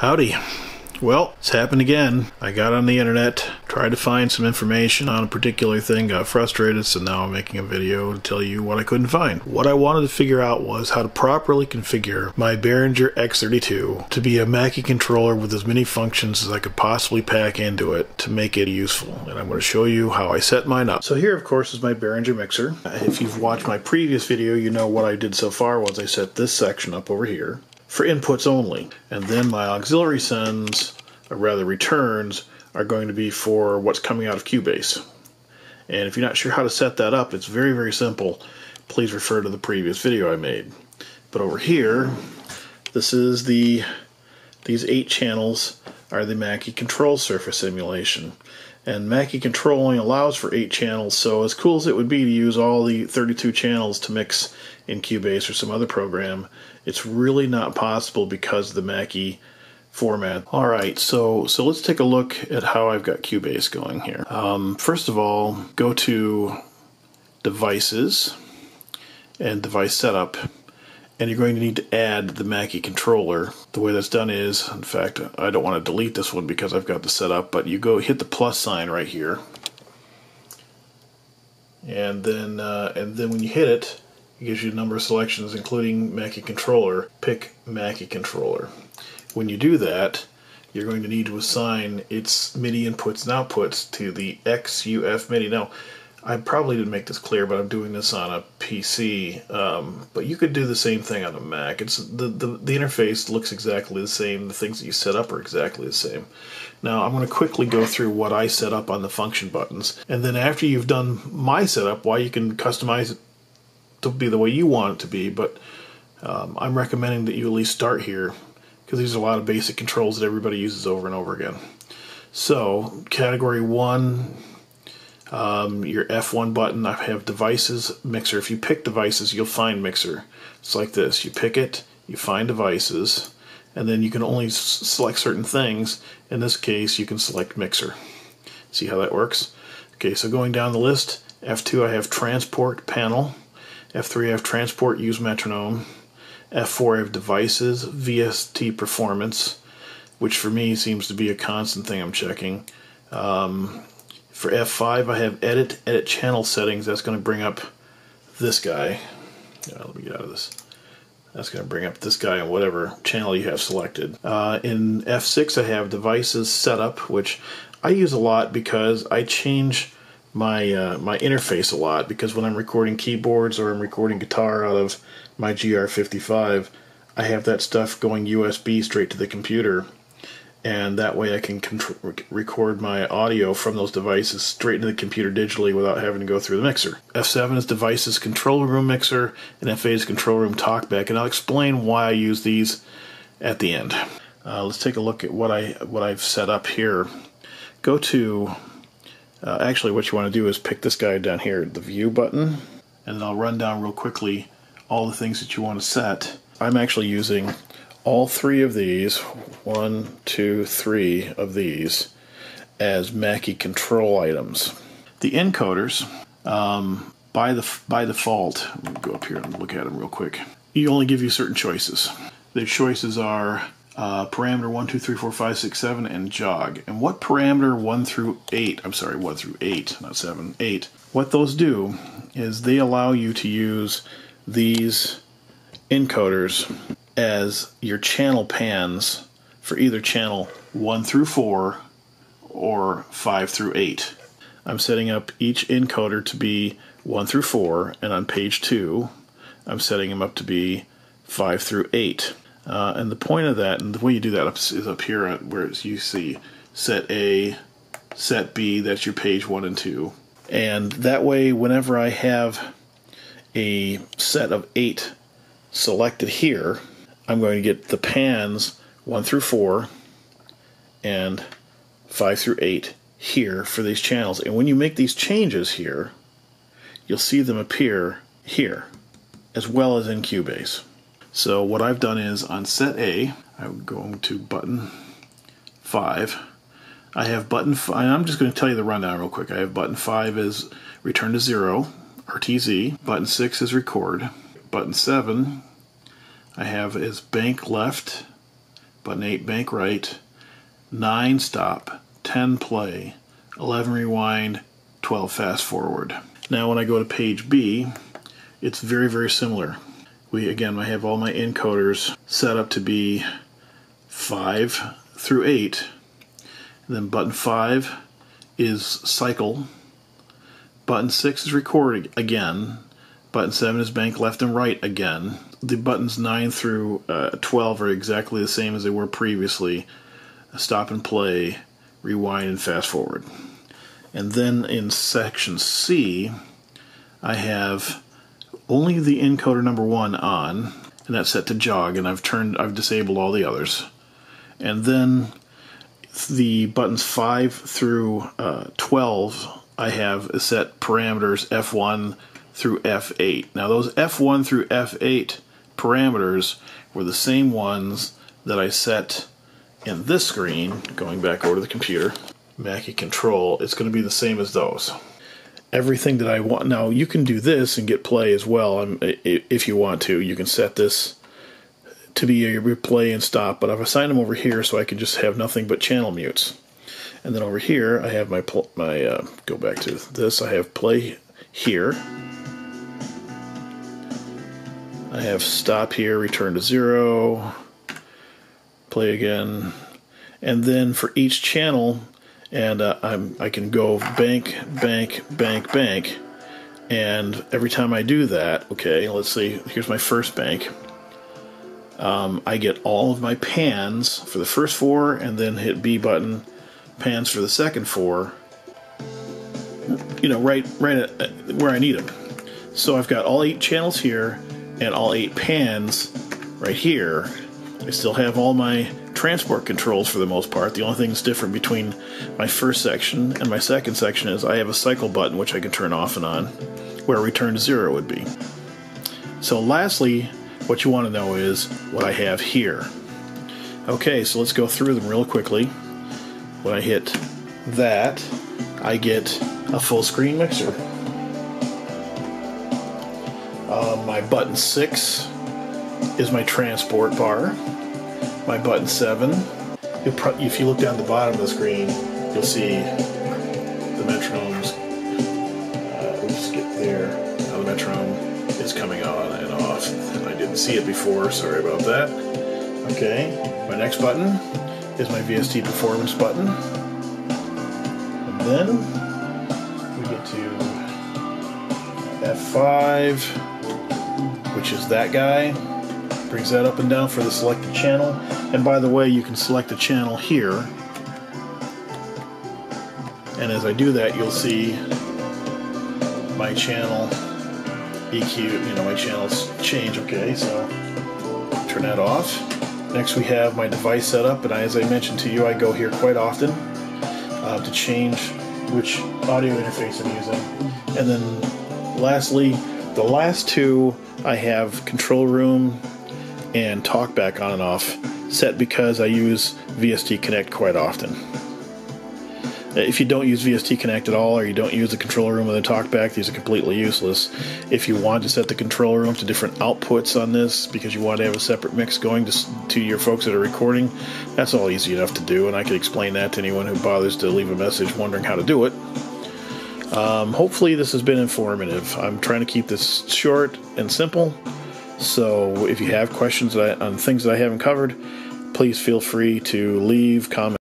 Howdy. Well, it's happened again. I got on the internet, tried to find some information on a particular thing, got frustrated, so now I'm making a video to tell you what I couldn't find. What I wanted to figure out was how to properly configure my Behringer X32 to be a Mackie controller with as many functions as I could possibly pack into it to make it useful. And I'm going to show you how I set mine up. So here, of course, is my Behringer mixer. If you've watched my previous video, you know what I did so far was I set this section up over here for inputs only. And then my auxiliary sends, or rather returns, are going to be for what's coming out of Cubase. And if you're not sure how to set that up, it's very, very simple. Please refer to the previous video I made. But over here, this is the, these eight channels are the Mackie control surface emulation. And Mackie control only allows for eight channels, so as cool as it would be to use all the 32 channels to mix in Cubase or some other program, it's really not possible because of the Mackie format. All right, so so let's take a look at how I've got Cubase going here. Um, first of all, go to Devices and Device Setup, and you're going to need to add the Mackie controller. The way that's done is, in fact, I don't want to delete this one because I've got the setup, but you go hit the plus sign right here, and then uh, and then when you hit it, it gives you a number of selections, including Mackie controller. Pick Mackie controller. When you do that, you're going to need to assign its MIDI inputs and outputs to the XUF MIDI. Now, I probably didn't make this clear, but I'm doing this on a PC. Um, but you could do the same thing on a Mac. It's the, the the interface looks exactly the same. The things that you set up are exactly the same. Now I'm going to quickly go through what I set up on the function buttons, and then after you've done my setup, why you can customize it to be the way you want it to be, but um, I'm recommending that you at least start here because these are a lot of basic controls that everybody uses over and over again. So, category one, um, your F1 button, I have devices, mixer. If you pick devices, you'll find mixer. It's like this you pick it, you find devices, and then you can only select certain things. In this case, you can select mixer. See how that works? Okay, so going down the list, F2, I have transport panel. F3 I have transport use metronome. F4 I have devices, VST performance, which for me seems to be a constant thing I'm checking. Um, for F5 I have edit, edit channel settings. That's going to bring up this guy. Let me get out of this. That's going to bring up this guy on whatever channel you have selected. Uh, in F6 I have devices setup, which I use a lot because I change my uh, my interface a lot because when I'm recording keyboards or I'm recording guitar out of my GR55, I have that stuff going USB straight to the computer, and that way I can record my audio from those devices straight into the computer digitally without having to go through the mixer. F7 is devices control room mixer, and F8 is control room talkback, and I'll explain why I use these at the end. Uh, let's take a look at what I what I've set up here. Go to uh, actually, what you want to do is pick this guy down here, the view button, and then I'll run down real quickly all the things that you want to set. I'm actually using all three of these, one, two, three of these, as Mackie control items. The encoders, um, by the by default, go up here and look at them real quick. You only give you certain choices. The choices are uh, parameter 1, 2, 3, 4, 5, 6, 7, and jog. And what parameter 1 through 8, I'm sorry, 1 through 8, not 7, 8, what those do is they allow you to use these encoders as your channel pans for either channel 1 through 4 or 5 through 8. I'm setting up each encoder to be 1 through 4, and on page 2, I'm setting them up to be 5 through 8. Uh, and the point of that, and the way you do that up, is up here where you see set A, set B, that's your page 1 and 2. And that way, whenever I have a set of 8 selected here, I'm going to get the pans 1 through 4 and 5 through 8 here for these channels. And when you make these changes here, you'll see them appear here as well as in Cubase. So what I've done is on set A, I'm going to button 5. I have button 5, I'm just going to tell you the rundown real quick. I have button 5 is return to 0, RTZ. Button 6 is record. Button 7 I have is bank left. button 8 bank right, 9 stop, 10 play, 11 rewind, 12 fast forward. Now when I go to page B, it's very, very similar. We Again, I have all my encoders set up to be 5 through 8. And then button 5 is cycle. Button 6 is record again. Button 7 is bank left and right again. The buttons 9 through uh, 12 are exactly the same as they were previously. Stop and play, rewind, and fast forward. And then in section C, I have only the encoder number one on, and that's set to jog, and I've turned, I've disabled all the others. And then the buttons 5 through uh, 12, I have set parameters F1 through F8. Now, those F1 through F8 parameters were the same ones that I set in this screen, going back over to the computer. Mackie control, it's going to be the same as those. Everything that I want now, you can do this and get play as well. Um, if you want to, you can set this to be a replay and stop. But I've assigned them over here so I can just have nothing but channel mutes. And then over here, I have my my uh, go back to this. I have play here. I have stop here, return to zero, play again, and then for each channel, and uh, I'm, I can go bank, bank, bank, bank. And every time I do that, okay, let's see, here's my first bank. Um, I get all of my pans for the first four, and then hit B button, pans for the second four. You know, right, right at, where I need them. So I've got all eight channels here, and all eight pans right here. I still have all my transport controls for the most part. The only thing that's different between my first section and my second section is I have a cycle button which I can turn off and on, where return to zero would be. So lastly, what you want to know is what I have here. Okay, so let's go through them real quickly. When I hit that, I get a full screen mixer. Uh, my button 6 is my transport bar my button 7. if you look down the bottom of the screen, you'll see the metronomes. Uh, oops, get there. Now the metronome is coming on and off. And I didn't see it before, sorry about that. Okay, my next button is my VST performance button. And then we get to F5, which is that guy brings that up and down for the selected channel. And by the way, you can select a channel here. And as I do that, you'll see my channel EQ, you know, my channels change. Okay, so turn that off. Next we have my device setup, and as I mentioned to you, I go here quite often uh, to change which audio interface I'm using. And then lastly, the last two I have control room and talkback on and off set because I use VST Connect quite often. If you don't use VST Connect at all, or you don't use the control room with the talkback, these are completely useless. If you want to set the control room to different outputs on this because you want to have a separate mix going to, to your folks that are recording, that's all easy enough to do, and I can explain that to anyone who bothers to leave a message wondering how to do it. Um, hopefully, this has been informative. I'm trying to keep this short and simple. So if you have questions on things that I haven't covered, please feel free to leave comments.